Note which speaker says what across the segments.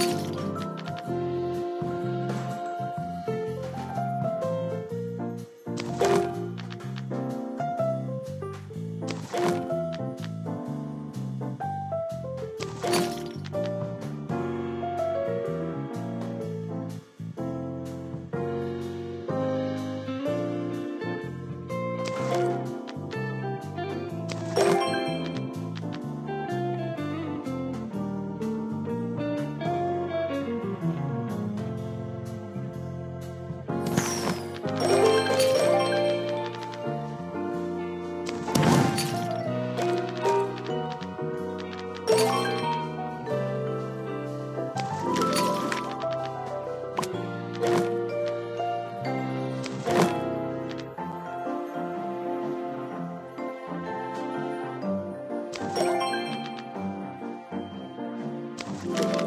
Speaker 1: Thank you. Thank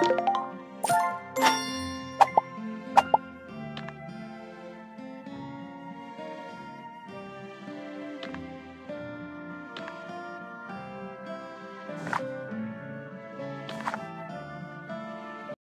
Speaker 1: Thank you